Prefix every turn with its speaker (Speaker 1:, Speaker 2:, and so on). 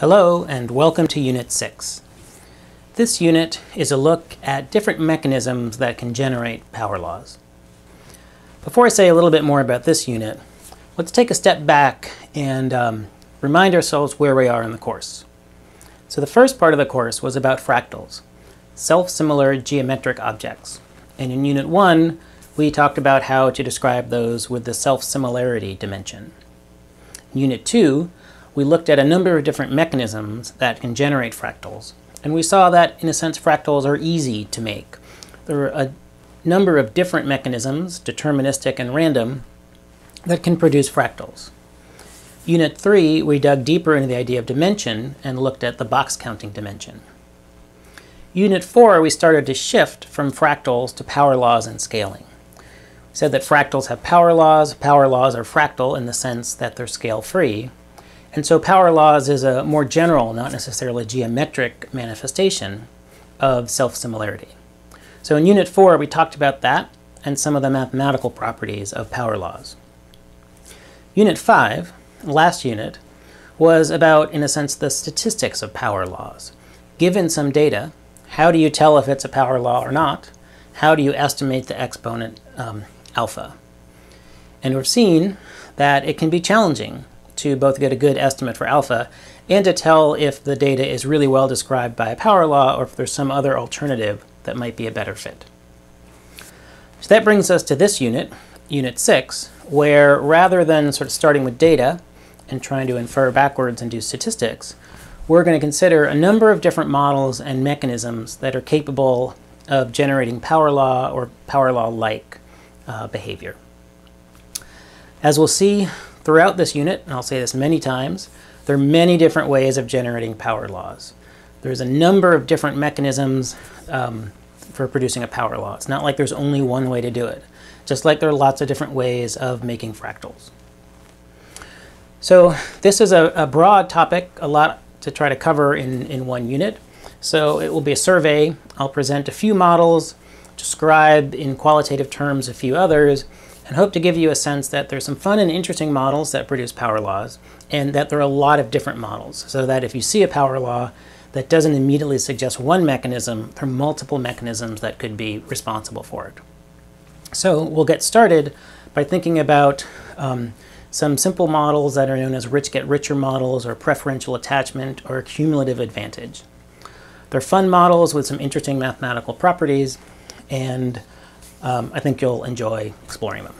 Speaker 1: Hello and welcome to Unit 6. This unit is a look at different mechanisms that can generate power laws. Before I say a little bit more about this unit, let's take a step back and um, remind ourselves where we are in the course. So the first part of the course was about fractals, self-similar geometric objects. And in Unit 1, we talked about how to describe those with the self-similarity dimension. Unit 2, we looked at a number of different mechanisms that can generate fractals. And we saw that, in a sense, fractals are easy to make. There are a number of different mechanisms, deterministic and random, that can produce fractals. Unit 3, we dug deeper into the idea of dimension and looked at the box counting dimension. Unit 4, we started to shift from fractals to power laws and scaling. We said that fractals have power laws. Power laws are fractal in the sense that they're scale-free. And so power laws is a more general, not necessarily geometric manifestation of self-similarity. So in Unit 4, we talked about that and some of the mathematical properties of power laws. Unit 5, last unit, was about, in a sense, the statistics of power laws. Given some data, how do you tell if it's a power law or not? How do you estimate the exponent um, alpha? And we've seen that it can be challenging to both get a good estimate for alpha and to tell if the data is really well described by a power law or if there's some other alternative that might be a better fit. So that brings us to this unit, Unit 6, where rather than sort of starting with data and trying to infer backwards and do statistics, we're going to consider a number of different models and mechanisms that are capable of generating power law or power law-like uh, behavior. As we'll see, Throughout this unit, and I'll say this many times, there are many different ways of generating power laws. There's a number of different mechanisms um, for producing a power law. It's not like there's only one way to do it, just like there are lots of different ways of making fractals. So this is a, a broad topic, a lot to try to cover in, in one unit. So it will be a survey. I'll present a few models, describe in qualitative terms a few others, and hope to give you a sense that there's some fun and interesting models that produce power laws and that there are a lot of different models so that if you see a power law that doesn't immediately suggest one mechanism, there are multiple mechanisms that could be responsible for it. So we'll get started by thinking about um, some simple models that are known as rich get richer models or preferential attachment or cumulative advantage. They're fun models with some interesting mathematical properties and um, I think you'll enjoy exploring them.